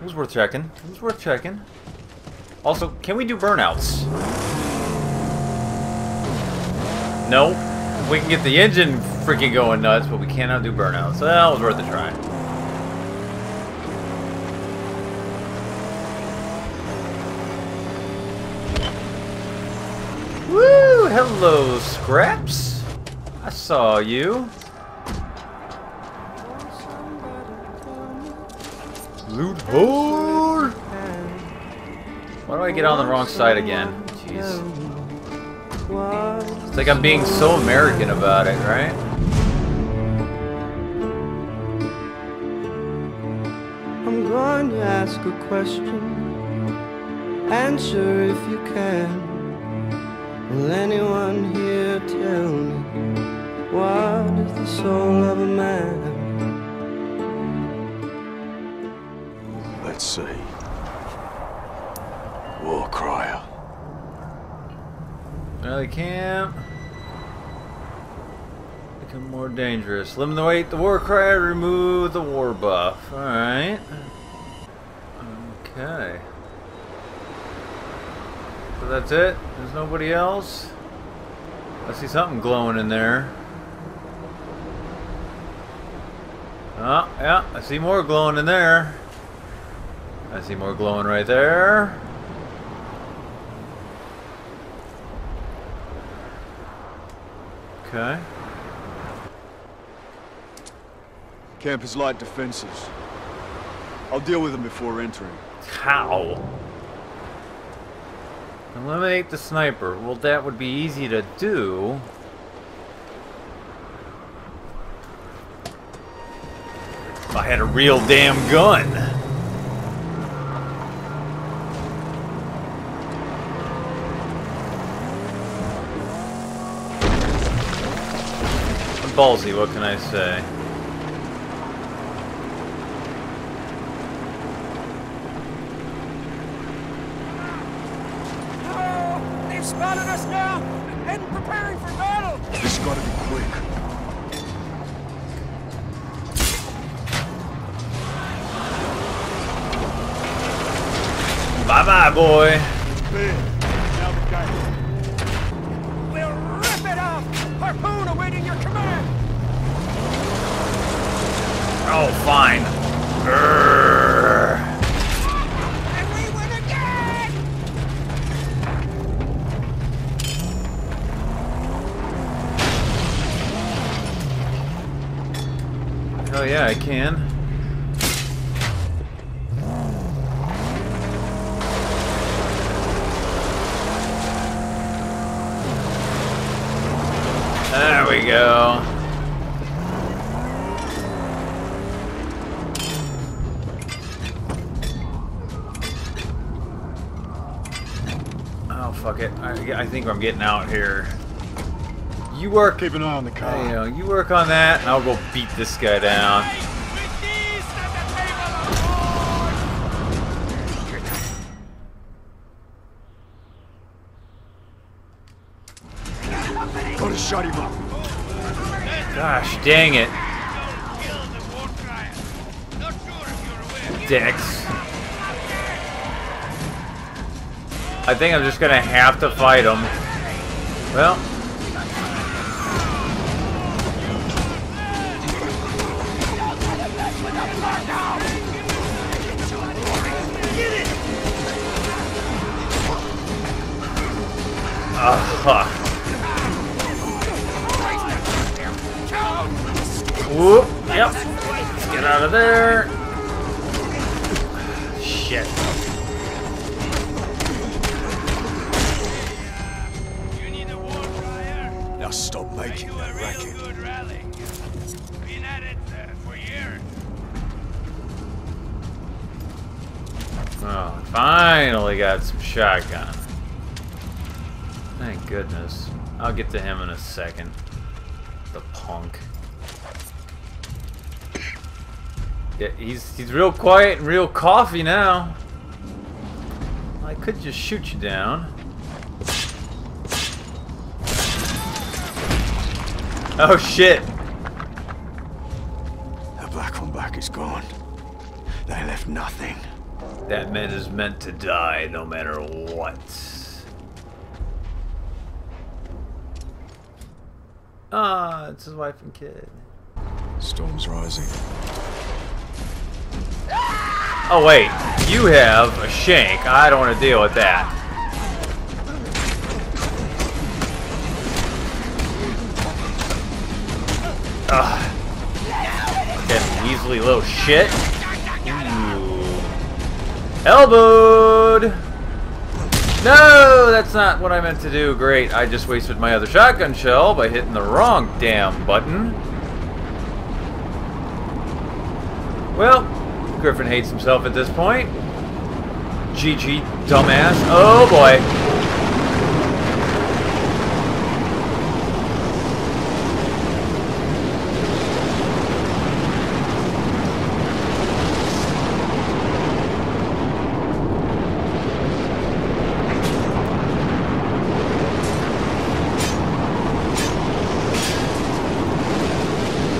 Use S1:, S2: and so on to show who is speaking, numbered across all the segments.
S1: It was worth checking. It was worth checking. Also, can we do burnouts? Nope. We can get the engine freaking going nuts, but we cannot do burnouts. Well, it was worth a try. Woo! Hello, Scraps. I saw you. Loot hole! Why do I get on the wrong side again? Jeez. It's like I'm being so American about it, right?
S2: I'm going to ask a question. Answer if you can. Will anyone here tell me what is the soul of a man?
S1: Rally camp. Become more dangerous. Eliminate the war cry, remove the war buff. Alright. Okay. So that's it? There's nobody else? I see something glowing in there. Oh, yeah, I see more glowing in there. I see more glowing right there. Okay.
S3: Camp has light defenses. I'll deal with them before entering.
S1: How? Eliminate the sniper. Well, that would be easy to do. If I had a real damn gun. Ballsy, what can I say?
S4: Oh, they've spotted us now! And preparing for battle!
S3: This gotta be quick.
S1: Bye bye, boy. Oh, fine.
S4: Win again!
S1: Oh yeah, I can. There we go. Oh fuck it! I, think I'm getting out here. You work
S3: Keep an eye on the car.
S1: You know, you work on that, and I'll go beat this guy down.
S4: With these at the table of
S3: Gotta shut him up.
S1: Gosh, dang it, dicks. I think I'm just gonna have to fight him. Well. Uh -huh. Whoop, yep. Let's get out of there.
S3: Now stop making that racket.
S4: Been at it uh, for years.
S1: Oh, finally got some shotgun. Thank goodness. I'll get to him in a second. The punk. Yeah, he's he's real quiet and real coffee now. I could just shoot you down. Oh shit!
S3: The black on black is gone. They left nothing.
S1: That man is meant to die no matter what. Ah, it's his wife and kid.
S3: Storm's rising.
S1: Oh wait, you have a shank. I don't want to deal with that. Ugh. That weaselly little shit. Ooh. Elbowed! No, that's not what I meant to do. Great, I just wasted my other shotgun shell by hitting the wrong damn button. Well, Gryphon hates himself at this point. GG, dumbass. Oh boy.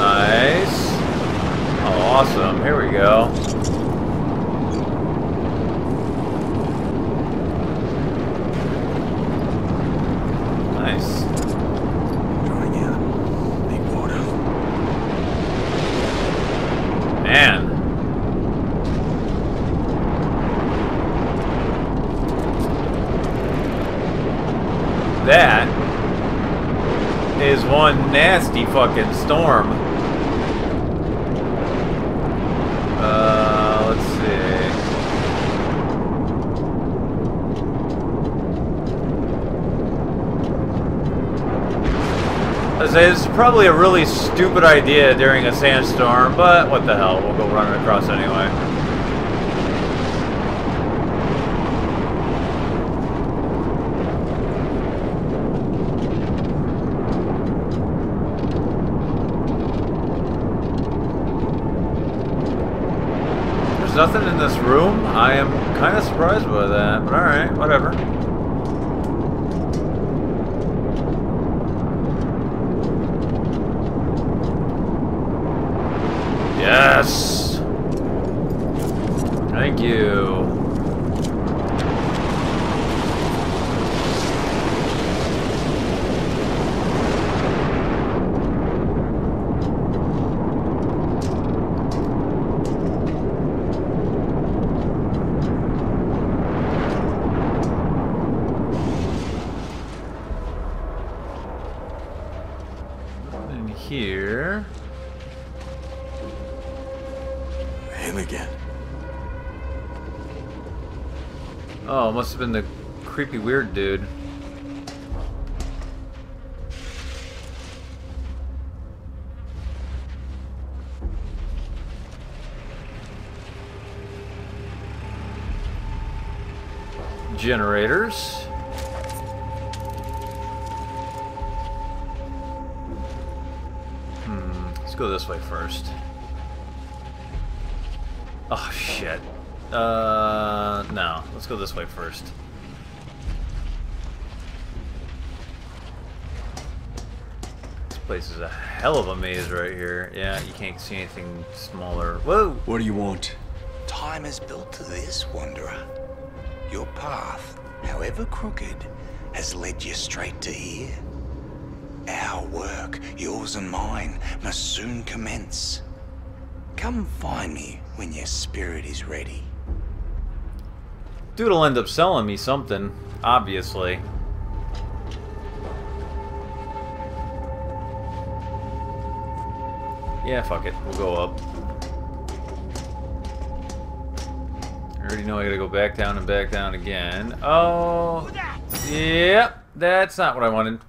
S1: Nice. Oh, awesome. Here we go. Nice.
S3: Drying out. Need water.
S1: Man. That is one nasty fucking storm. Uh, let's see. It's probably a really stupid idea during a sandstorm, but what the hell? We'll go running across anyway. There's nothing in this room. I am kind of surprised by that, but alright, whatever. Yes! Thank you. In here.
S3: Him again.
S1: Oh, must have been the creepy weird dude. Generators. Hmm, let's go this way first. Oh shit. Uh, no. Let's go this way first. This place is a hell of a maze right here. Yeah, you can't see anything smaller. Whoa!
S3: What do you want?
S5: Time is built to this, Wanderer. Your path, however crooked, has led you straight to here. Our work, yours and mine, must soon commence. Come find me when your spirit is ready.
S1: Dude'll end up selling me something, obviously. Yeah, fuck it. We'll go up. I already know I gotta go back down and back down again. Oh, yep. That's not what I wanted.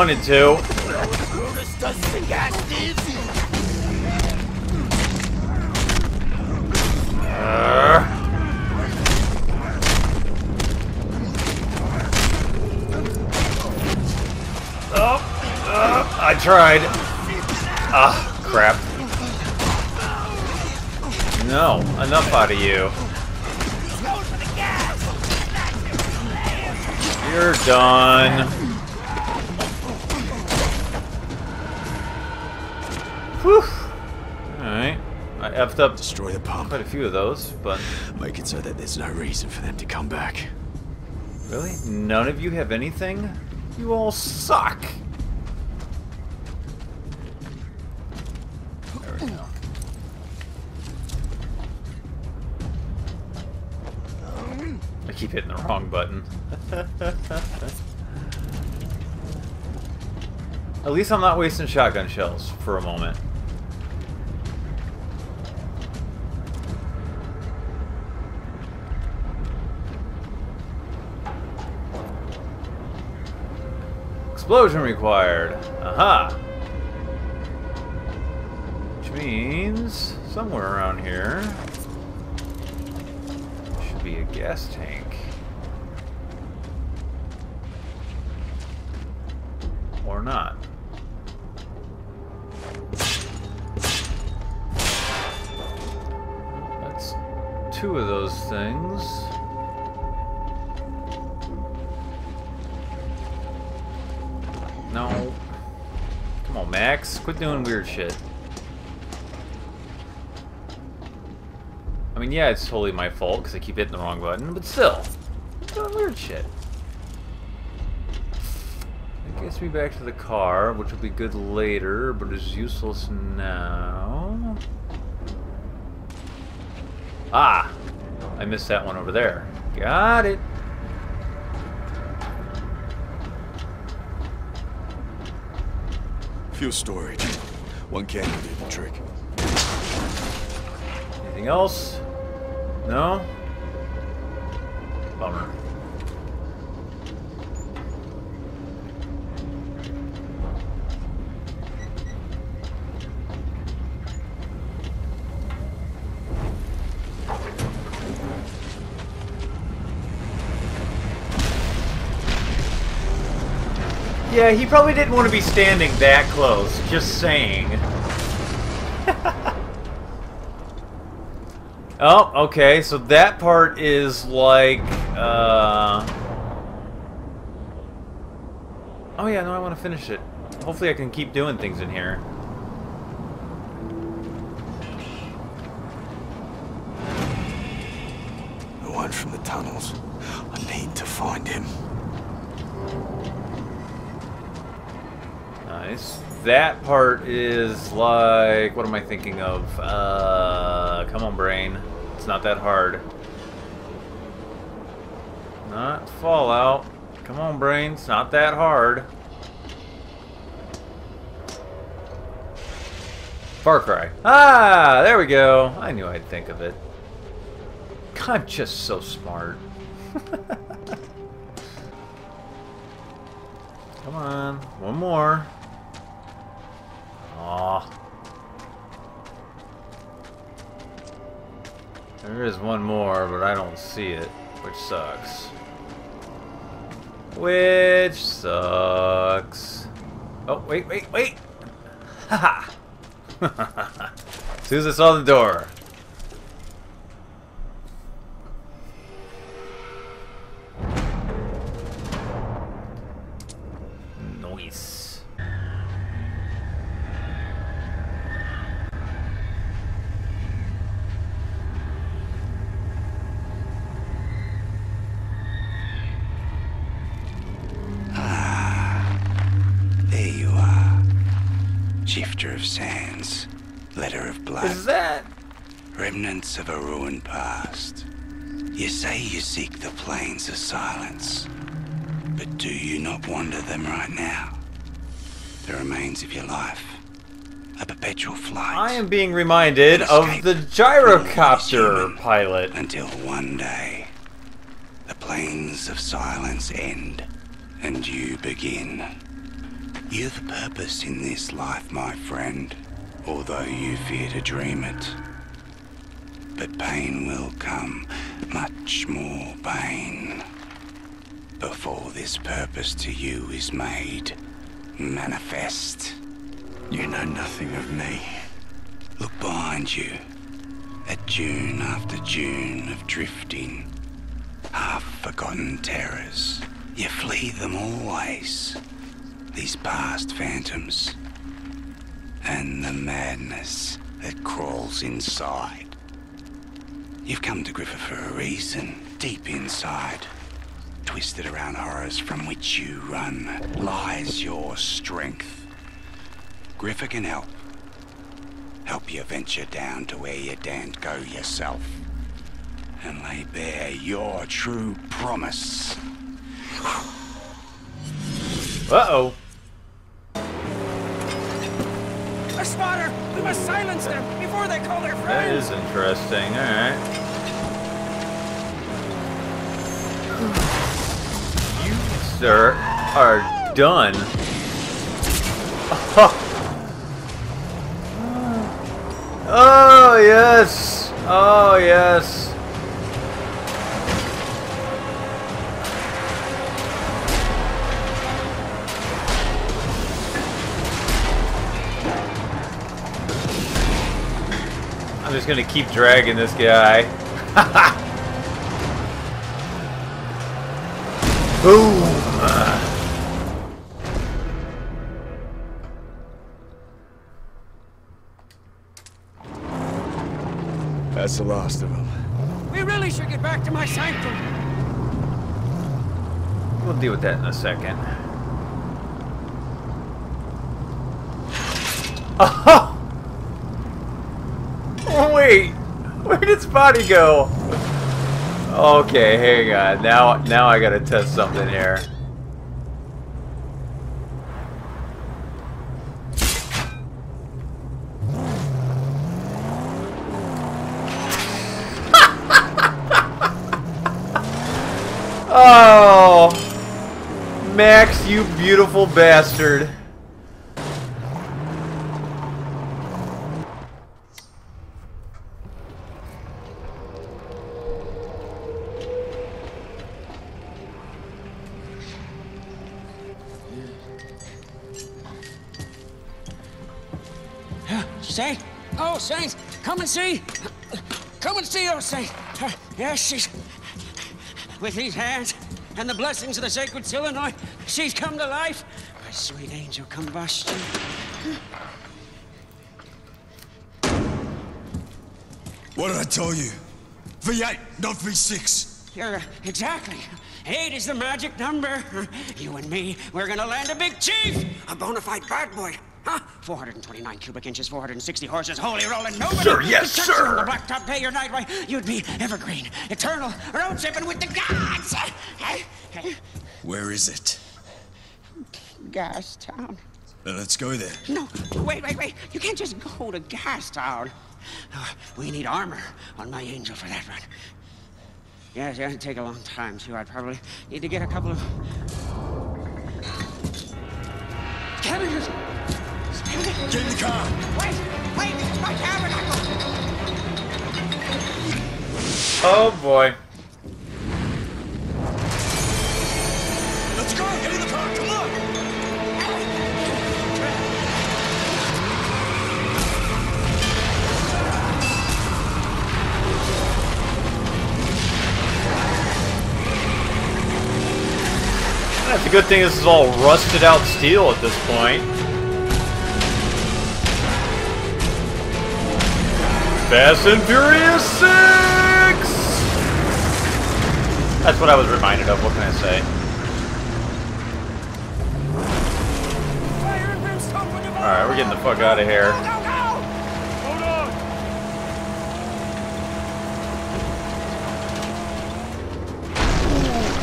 S1: Wanted to. Arrgh. Oh, oh, I tried. Ah, crap. No, enough out of you. You're done. Effed up
S6: Destroy the pump.
S1: quite a few of those, but
S6: Make it so that there's no reason for them to come back.
S1: really? None of you have anything? You all suck. There we go. I keep hitting the wrong button. At least I'm not wasting shotgun shells for a moment. Explosion required. Aha. Which means somewhere around here should be a gas tank. Quit doing weird shit. I mean, yeah, it's totally my fault because I keep hitting the wrong button, but still. Doing weird shit. That gets me back to the car, which will be good later, but is useless now. Ah! I missed that one over there. Got it.
S6: Fuel storage. One can do the trick.
S1: Anything else? No? Bummer. Yeah, he probably didn't want to be standing that close, just saying. Oh, okay, so that part is like, uh... Oh yeah, no, I want to finish it. Hopefully I can keep doing things in here. That part is like, what am I thinking of? Uh, come on, brain. It's not that hard. Not Fallout. Come on, brain. It's not that hard. Far Cry. Ah, there we go. I knew I'd think of it. I'm just so smart. Come on, one more. There is one more, but I don't see it, which sucks. Which sucks. Oh, wait, wait, wait! Haha! as soon as I saw the door.
S5: Remnants of a ruined past. You say you seek the plains of silence. But do you not wander them right now? The remains of your life. A perpetual flight.
S1: I am being reminded of the gyrocopter pilot.
S5: Until one day, the plains of silence end and you begin. You've purpose in this life, my friend, although you fear to dream it. But pain will come, much more pain, before this purpose to you is made manifest. You know nothing of me. Look behind you. At June after June of drifting, half forgotten terrors. You flee them always. These past phantoms. And the madness that crawls inside. You've come to Griffa for a reason. Deep inside, twisted around horrors from which you run, lies your strength. Griffa can help. Help you venture down to where you daren't go yourself. And lay bare your true promise.
S1: Uh-oh.
S4: A spotter! We must silence them before they call their friends!
S1: is interesting. Alright. You, sir, are done. Oh, yes. Oh, yes. I'm just gonna keep dragging this guy. Boom!
S3: That's the last of them.
S4: We really should get back to my sanctum!
S1: We'll deal with that in a second. Oh! oh wait! Where body go? Okay, hang on. Now, now I gotta test something here. Oh! Max, you beautiful bastard.
S4: Saint? Oh, Saint, come and see! Come and see, oh, Saint! Yes, she's... With these hands and the blessings of the sacred Solenoid, she's come to life. My sweet angel combustion.
S6: What did I tell you? V8, not V6.
S4: You're, uh, exactly. Eight is the magic number. You and me, we're gonna land a big chief! A bona fide bad boy. Huh? 429 cubic inches, 460 horses, holy rolling nobody!
S1: Sir, yes, sir.
S4: On the blacktop day or night, why, you'd be evergreen, eternal, road tripping with the gods!
S6: Where is it?
S4: Gastown.
S6: Uh, let's go there.
S4: No, wait, wait, wait. You can't just go to Gastown. Uh, we need armor on my angel for that run. Yes, yeah, it'd take a long time, too. I'd probably need to get a couple of... Scavengers!
S6: Get in the car.
S4: Wait, wait, it's my tabernacle!
S1: Oh boy.
S6: Let's go. Get in the car. Come on.
S1: That's a good thing this is all rusted out steel at this point. Fast and Furious 6! That's what I was reminded of, what can I say?
S4: Fire and brimstone will devour
S1: Alright, we're getting the fuck out of here.
S4: Go, go, go!
S3: Hold on!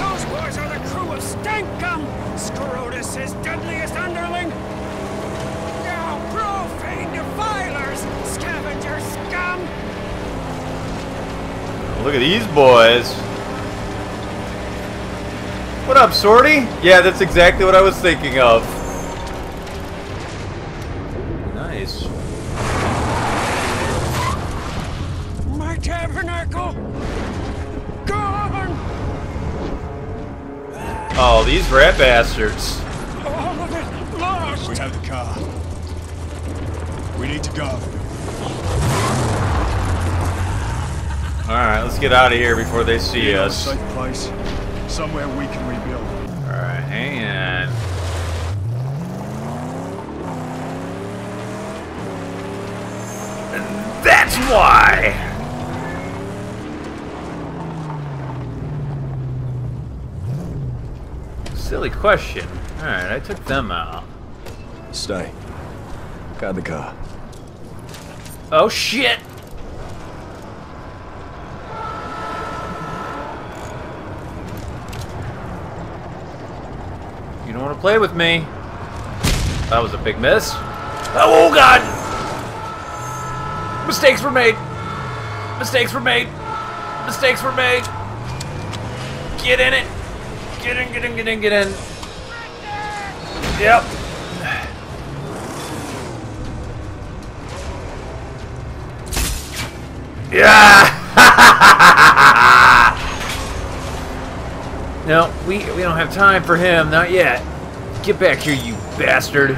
S4: Those boys are the crew of Stank Gum! Scrotus's deadliest underling! Now, profane defilers!
S1: Look at these boys. What up, Sorty? Yeah, that's exactly what I was thinking of. Nice.
S4: My tabernacle! Gone!
S1: Oh, these rat bastards.
S4: All of it lost!
S6: We have the car.
S3: We need to go.
S1: Alright, let's get out of here before they see
S3: Need a
S1: us.
S3: safe place. Somewhere we can rebuild.
S1: Alright, hang on. And that's why! Silly question. Alright, I took them out.
S3: Stay. Got the car.
S1: Oh shit! You don't want to play with me. That was a big miss. Oh god! Mistakes were made. Mistakes were made. Mistakes were made. Get in it. Get in, get in, get in, get in. Yep. Yeah! no, we we don't have time for him, not yet. Get back here, you bastard.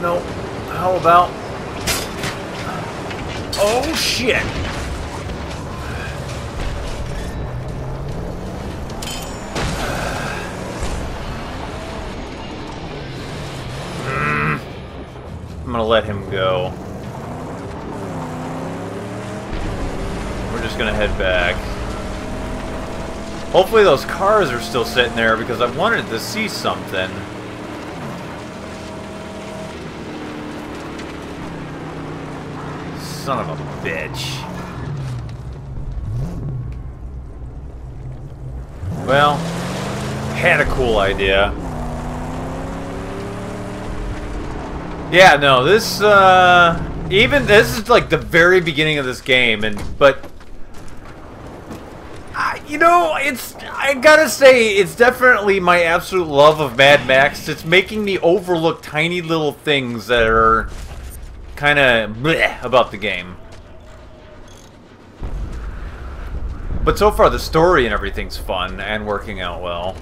S1: No. How about Oh shit. Let him go. We're just gonna head back. Hopefully those cars are still sitting there because I wanted to see something. Son of a bitch. Well, had a cool idea. Yeah, no, this, uh, even, this is like the very beginning of this game, and, but, I, you know, it's, I gotta say, it's definitely my absolute love of Mad Max. It's making me overlook tiny little things that are kind of about the game. But so far, the story and everything's fun and working out well.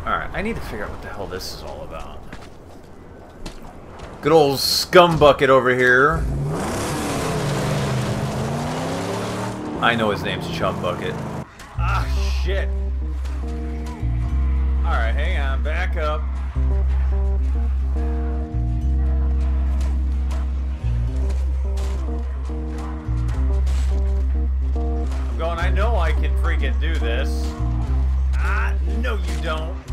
S1: Alright, I need to figure out what the hell this is all about. Good old scumbucket over here. I know his name's Chumbucket. Ah, shit. Alright, hang on. Back up. I'm going, I know I can freaking do this. Ah, no you don't.